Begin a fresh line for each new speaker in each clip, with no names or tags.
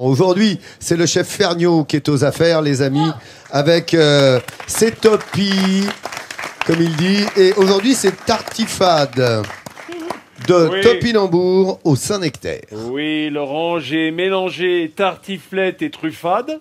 Aujourd'hui, c'est le chef Ferniaud qui est aux affaires, les amis, avec euh, ses topis, comme il dit. Et aujourd'hui, c'est tartifade de
Oui.
topinambour au Saint-Nectaire.
Oui, Laurent, j'ai mélangé tartiflette et truffade,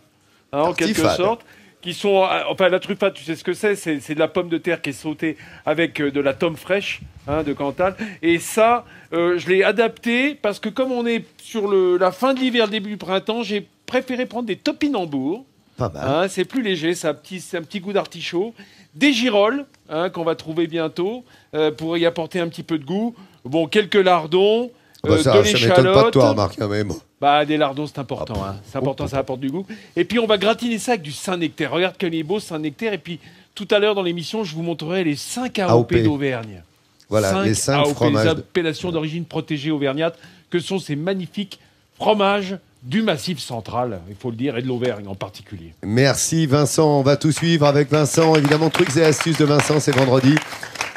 hein, en quelque
Tartifade.
sorte. Qui sont, euh, enfin, la truffade, tu sais ce que c'est C'est c'est de la pomme de terre qui est sautée avec euh, de la tome fraîche hein, de Cantal. Et ça, euh, je l'ai adapté parce que comme on est sur le, la fin de l'hiver, le début du printemps, j'ai préféré prendre des topinambours.
Pas mal.
Hein, c'est plus léger, ça a un petit, c'est un petit goût d'artichaut. Des girolles hein, qu'on va trouver bientôt euh, pour y apporter un petit peu de goût. Bon, quelques lardons,
Ah bah ça,
de
ça m'étonne pas de toi, Marc. hein, mais bon.
Bah, des lardons, c'est important.
Ah,
hein. C'est important, ça apporte du goût. Et puis, on va gratiner ça avec du Saint-Nectaire. Regarde quel est beau, Saint-Nectaire. Et puis, tout à l'heure, dans l'émission, je vous montrerai les 5 AOP,
AOP.
d'Auvergne.
Voilà, les cinq
AOP,
fromages
Les appellations d'origine protégée auvergnate, que sont ces magnifiques fromages du Massif central, il faut le dire, et de l'Auvergne en particulier.
Merci Vincent, on va tout suivre avec Vincent. Évidemment, trucs et astuces de Vincent, c'est vendredi.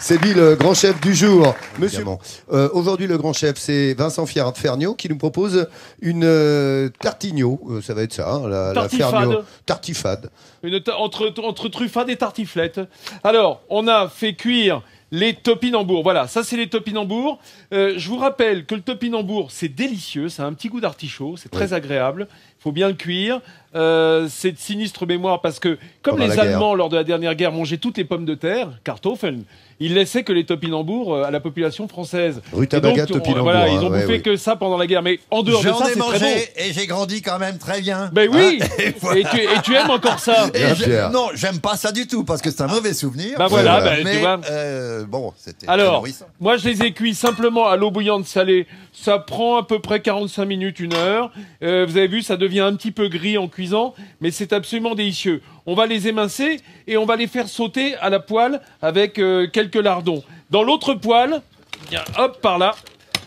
C'est lui le grand chef du jour. Monsieur, euh, aujourd'hui le grand chef, c'est Vincent Ferniaud qui nous propose une euh, tartigno. Euh, ça va être ça, hein, la, la
Tartifade.
Ferniaud. Tartifade.
Une ta- entre, entre truffade et tartiflette. Alors, on a fait cuire les topinambours. Voilà, ça c'est les topinambours. Euh, je vous rappelle que le topinambour, c'est délicieux, ça a un petit goût d'artichaut, c'est très agréable. Il faut bien le cuire. Euh, c'est de sinistre mémoire parce que, comme
Pendant
les
la guerre.
Allemands, lors de la dernière guerre, mangeaient toutes les pommes de terre, Kartoffeln, ils laissaient que les topinambours euh, à la population française.
Rutabaga topinambour,
Voilà,
hein,
ils ont
ouais,
bouffé
oui.
que ça pendant la guerre. Mais en dehors de ça, c'est très bon.
mangé et j'ai grandi quand même très bien.
Ben oui
Hein, et voilà.
et, tu, et tu aimes encore ça
Et non, j'aime pas ça du tout parce que c'est un mauvais souvenir.
Bah voilà, bah, tu
mais
vois.
euh, bon, c'était
Alors, moi je les ai cuits simplement à l'eau bouillante salée. Ça prend à peu près 45 minutes, une heure. Euh, vous avez vu, ça devient un petit peu gris en cuisant, mais c'est absolument délicieux. On va les émincer et on va les faire sauter à la poêle avec euh, quelques lardons. Dans l'autre poêle, hop, par là.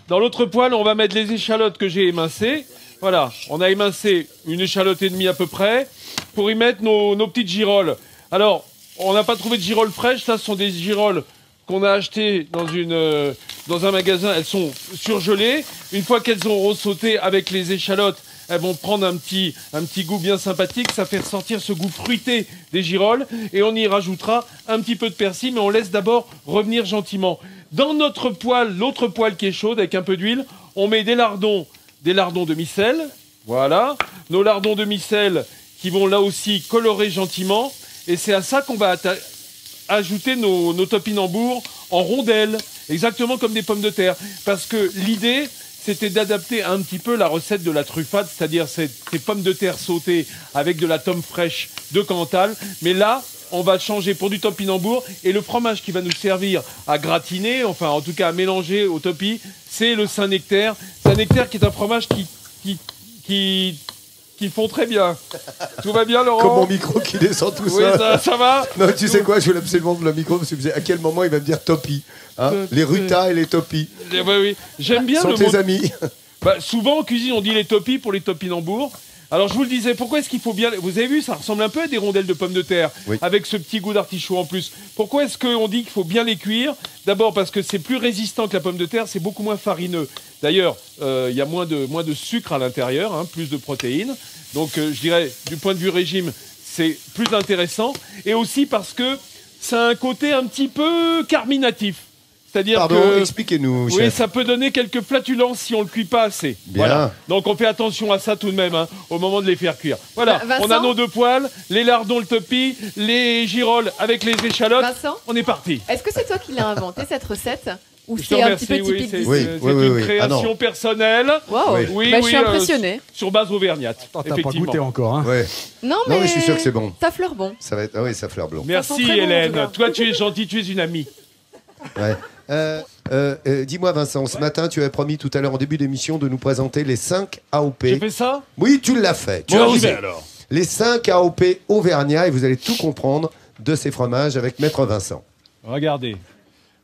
Dans l'autre poêle, on va mettre les échalotes que j'ai émincées. Voilà, on a émincé une échalote et demie à peu près pour y mettre nos, petites girolles. Alors, on n'a pas trouvé de girolles fraîches, ça ce sont des girolles qu'on a achetées dans, une, euh, dans un magasin. Elles sont surgelées. Une fois qu'elles auront sauté avec les échalotes, elles vont prendre un petit, un petit goût bien sympathique. Ça fait ressortir ce goût fruité des girolles. Et on y rajoutera un petit peu de persil, mais on laisse d'abord revenir gentiment. Dans notre poêle, l'autre poêle qui est chaude avec un peu d'huile, on met des lardons, des lardons de micelle. Voilà. Nos lardons de micelle qui vont là aussi colorer gentiment. Et c'est à ça qu'on va ajouter nos, nos topinambours en rondelles, exactement comme des pommes de terre. Parce que l'idée, c'était d'adapter un petit peu la recette de la truffade, c'est-à-dire ces, pommes de terre sautées avec de la tome fraîche de Cantal. Mais là, on va changer pour du topinambour et le fromage qui va nous servir à gratiner, enfin en tout cas à mélanger au topi, c'est le Saint-Nectaire. Saint-Nectaire qui est un fromage qui, qui font très bien. Tout va bien, Laurent
Comme mon micro qui descend tout
Oui,
ça.
ça, ça va
Non, tu sais quoi, je voulais absolument le micro parce que je me disais, à quel moment il va me dire topi hein
Euh,
Les rutas et les topis
Eh ben oui, j'aime bien
sont
le
tes
mot.
amis.
Bah, souvent en cuisine, on dit les topis pour les topinambours. Alors je vous le disais, pourquoi est-ce qu'il faut bien... Vous avez vu, ça ressemble un peu à des rondelles de pommes de terre,
Oui.
avec ce petit goût d'artichaut en plus. Pourquoi est-ce qu'on dit qu'il faut bien les cuire? D'abord parce que c'est plus résistant que la pomme de terre, c'est beaucoup moins farineux. D'ailleurs, euh, il y a moins de, moins de sucre à l'intérieur, hein, plus de protéines. Donc euh, je dirais, du point de vue régime, c'est plus intéressant. Et aussi parce que ça a un côté un petit peu carminatif. C'est-à-dire
Pardon,
que...
expliquez-nous,
Oui,
chef.
ça peut donner quelques flatulences si on le cuit pas assez.
Bien.
Donc on fait attention à ça tout de même hein, au moment de les faire cuire. Voilà,
Vincent
on a nos deux poêles, les lardons, le topi, les girolles avec les échalotes.
Vincent
On est parti.
Est-ce que c'est toi qui l'as inventé cette recette? Ou c'est un petit peu
oui,
typique
Oui, oui,
c'est
oui,
une
oui. Ah
création personnelle.
Waouh
Oui.
Oui,
Bah, Je suis
euh,
impressionnée.
sur base auvergnate.
Attends, t'as pas goûté encore, hein
Ouais.
Non,
Non,
mais...
je suis sûr que c'est bon.
Ça fleure bon.
Ça va être. Ah oui, ça fleur blanc.
Merci
bon,
Hélène. Toi tu es gentille, tu es une amie.
Ouais. Euh, euh, euh, Dis-moi, Vincent, ce matin, tu avais promis tout à l'heure en début d'émission de nous présenter les 5 AOP.
J'ai fait ça?
Oui, tu l'as fait. Tu
Bon,
as osé.
alors.
Les 5 AOP Auvergnat et vous allez tout comprendre de ces fromages avec Maître Vincent.
Regardez.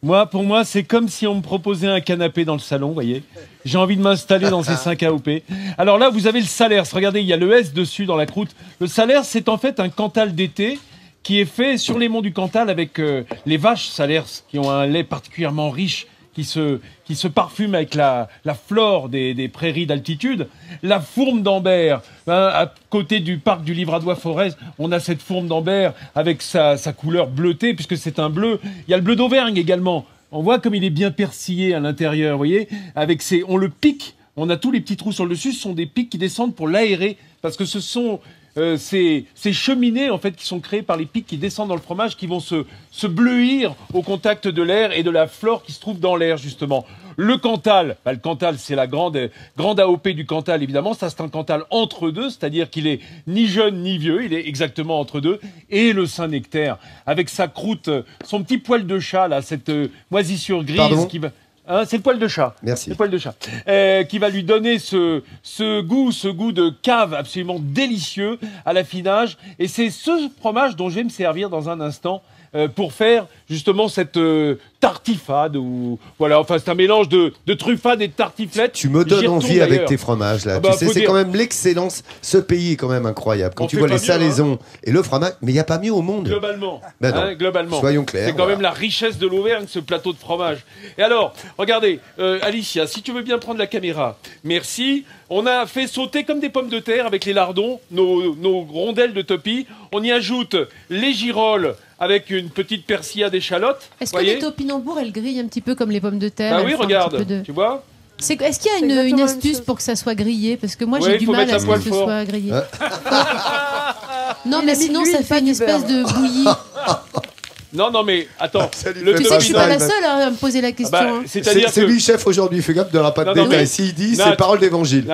Moi, pour moi, c'est comme si on me proposait un canapé dans le salon, voyez. J'ai envie de m'installer dans ces 5 AOP. Alors là, vous avez le salaire. Regardez, il y a le S dessus dans la croûte. Le salaire, c'est en fait un Cantal d'été qui est fait sur les monts du Cantal avec euh, les vaches salers qui ont un lait particulièrement riche qui se, qui se parfume avec la, la flore des, des prairies d'altitude. La fourme d'Ambert, hein, à côté du parc du Livradois-Forez, on a cette fourme d'Ambert avec sa, sa couleur bleutée, puisque c'est un bleu. Il y a le bleu d'Auvergne également. On voit comme il est bien persillé à l'intérieur, vous voyez avec ses, On le pique, on a tous les petits trous sur le dessus, ce sont des pics qui descendent pour l'aérer, parce que ce sont euh, ces, cheminées en fait qui sont créées par les pics qui descendent dans le fromage, qui vont se, se bleuir au contact de l'air et de la flore qui se trouve dans l'air justement. Le Cantal, bah, le Cantal c'est la grande, grande AOP du Cantal évidemment, ça c'est un Cantal entre deux, c'est-à-dire qu'il est ni jeune ni vieux, il est exactement entre deux. Et le Saint-Nectaire, avec sa croûte, son petit poil de chat là, cette euh, moisissure grise qui va... Hein, c'est le poil de chat.
Merci.
Le poil de chat. Euh, qui va lui donner ce, ce goût, ce goût de cave absolument délicieux à l'affinage. Et c'est ce fromage dont je vais me servir dans un instant euh, pour faire justement cette euh, tartifade ou voilà enfin c'est un mélange de, de truffade et de tartiflette.
Tu me donnes envie avec tes fromages là. Ah bah, tu sais c'est quand même l'excellence. Ce pays est quand même incroyable. Quand tu vois les salaisons hein. et le fromage, mais il n'y a pas mieux au monde.
Globalement. Ben hein, globalement.
Soyons clairs.
C'est quand même la richesse de l'Auvergne ce plateau de fromage. Et alors regardez euh, Alicia, si tu veux bien prendre la caméra, merci. On a fait sauter comme des pommes de terre avec les lardons nos, nos rondelles de topi. On y ajoute les girolles avec une petite persillade d'échalotes.
Est-ce que les topinambours, elles grillent un petit peu comme les pommes de terre
Bah oui, regarde, tu vois
est-ce qu'il y a une, astuce pour que ça soit grillé? Parce que moi j'ai du mal à ce que ce soit grillé. non, mais sinon ça fait une espèce de bouillie.
Non, non, mais attends.
Le tu sais que je suis pas la seule à me poser la question. Ah bah,
hein. C'est lui chef aujourd'hui, fais gaffe de la pâte d'état. S'il dit, c'est parole d'évangile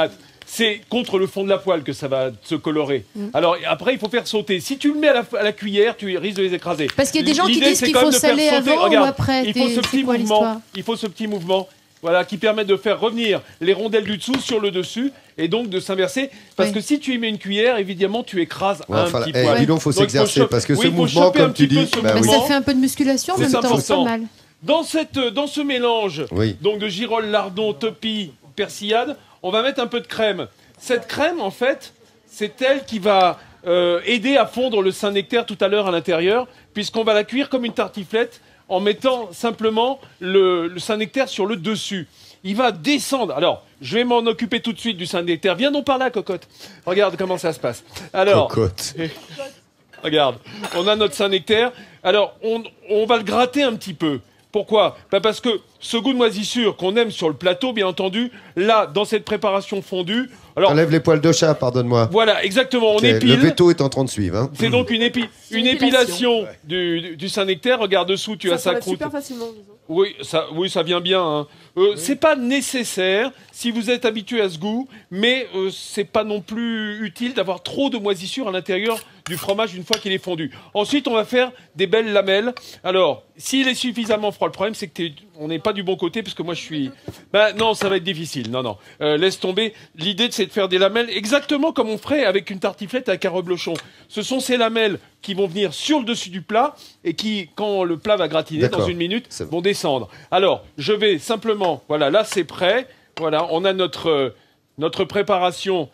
c'est contre le fond de la poêle que ça va se colorer. Mm. Alors après, il faut faire sauter. Si tu le mets à la, cuillère, tu risques de les écraser.
Parce qu'il y a des gens qui disent qu'il faut saler avant ou après.
Il faut ce petit mouvement. Il faut ce petit mouvement. Voilà, qui permet de faire revenir les rondelles du dessous sur le dessus et donc de s'inverser. Parce que si tu y mets une cuillère, évidemment, tu écrases un petit eh, poil.
Dis donc, faut s'exercer parce que ce mouvement, comme tu dis,
bah ça fait un peu de musculation, en même temps, c'est pas mal.
Dans, cette, dans ce mélange donc de girolles, lardons, topi, persillade, on va mettre un peu de crème. Cette crème, en fait, c'est elle qui va euh, aider à fondre le Saint-Nectaire tout à l'heure à l'intérieur, puisqu'on va la cuire comme une tartiflette en mettant simplement le, Saint-Nectaire sur le dessus. Il va descendre. Alors, je vais m'en occuper tout de suite du Saint-Nectaire. Viens donc par là, cocotte. Regarde comment ça se passe. Alors,
cocotte.
regarde, on a notre Saint-Nectaire. Alors, on, on va le gratter un petit peu. Pourquoi bah, Parce que ce goût de moisissure qu'on aime sur le plateau, bien entendu, là, dans cette préparation fondue.
Alors, Enlève les poils de chat, pardonne-moi.
Voilà, exactement. On épile.
Le veto est en train de suivre. Hein.
C'est donc une, une, épilation du, du Saint-Nectaire. Regarde dessous, tu as sa croûte.
Super facilement.
Oui, ça, oui, ça vient bien. Hein. Euh, C'est pas nécessaire si vous êtes habitué à ce goût, mais euh, c'est pas non plus utile d'avoir trop de moisissure à l'intérieur du fromage une fois qu'il est fondu. Ensuite, on va faire des belles lamelles. Alors, s'il est suffisamment froid, le problème c'est que on n'est pas du bon côté parce que moi je suis. Ben non, ça va être difficile. Non, non, euh, laisse tomber. L'idée c'est de faire des lamelles exactement comme on ferait avec une tartiflette à reblochon. Ce sont ces lamelles qui vont venir sur le dessus du plat et qui, quand le plat va gratiner dans une minute, vont descendre. Alors, je vais simplement. Voilà, là c'est prêt. Voilà, on a notre euh, notre préparation.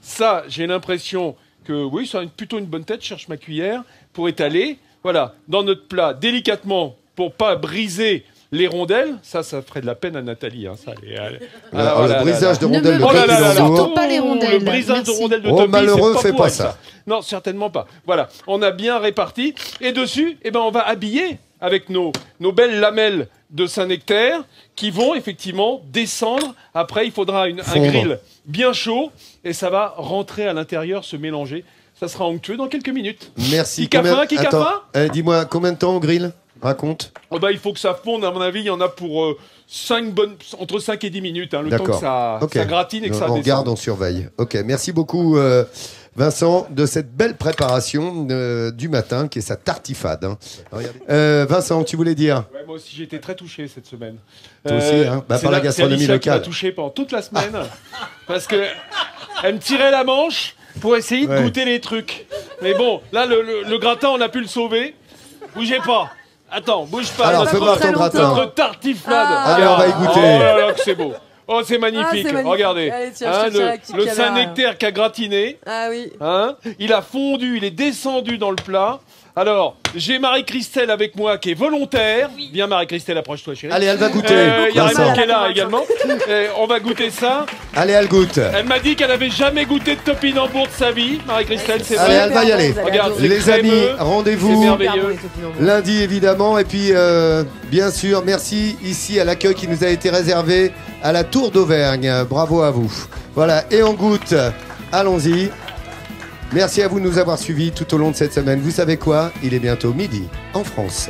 Ça, j'ai l'impression que oui, ça a plutôt une bonne tête. Je cherche ma cuillère pour étaler. Voilà, dans notre plat, délicatement, pour pas briser les rondelles, ça, ça ferait de la peine à Nathalie. Hein, ça,
le brisage de rondelles de
oh pas les rondelles.
Le brisage de rondelles de
oh, malheureux, fais pas ça.
Non, certainement pas. Voilà, on a bien réparti. Et dessus, eh ben, on va habiller avec nos, nos belles lamelles de Saint-Nectaire qui vont effectivement descendre. Après, il faudra une, un grill bien chaud et ça va rentrer à l'intérieur, se mélanger. Ça sera onctueux dans quelques minutes.
Merci.
Qui combien... qui
eh, Dis-moi, combien de temps au grill? Raconte.
Oh bah, il faut que ça fonde, à mon avis, il y en a pour euh, bonnes, entre 5 et 10 minutes, hein, le temps que ça, gratine et que ça
On garde, on surveille. Ok, merci beaucoup. Euh, Vincent, de cette belle préparation euh, du matin qui est sa tartifade. Hein. Vincent, tu voulais dire
Moi aussi, j'ai été très touché cette semaine.
Toi aussi, hein bah, par la, gastronomie locale. Qui m'a
touché pendant toute la semaine parce que elle me tirait la manche pour essayer de goûter les trucs. Mais bon, là, le, le gratin, on a pu le sauver. Bougez pas. Attends, bouge pas.
Alors, fais voir ton gratin.
Notre tartiflade.
Ah. Allez, on va y goûter.
Oh là là, c'est beau. Oh, c'est magnifique. Ah, Regardez. hein, le, Saint-Nectaire qui a gratiné.
Ah oui.
Hein, il a fondu, il est descendu dans le plat Alors, j'ai Marie-Christelle avec moi qui est volontaire. Viens Marie-Christelle, approche-toi chérie.
Allez, elle va goûter.
Euh, Il y a Raymond qui est là également. Euh, on va goûter ça.
Allez, elle goûte.
Elle m'a dit qu'elle avait jamais goûté de topinambour de sa vie. Marie-Christelle, c'est
Allez,
vrai.
elle va y aller.
Regarde,
Les amis, rendez-vous
merveilleux.
lundi évidemment. Et puis, euh, bien sûr, merci ici à l'accueil qui nous a été réservé à la Tour d'Auvergne. Bravo à vous. Voilà, et on goûte. Allons-y. Merci à vous de nous avoir suivis tout au long de cette semaine. Vous savez quoi? Il est bientôt midi en France.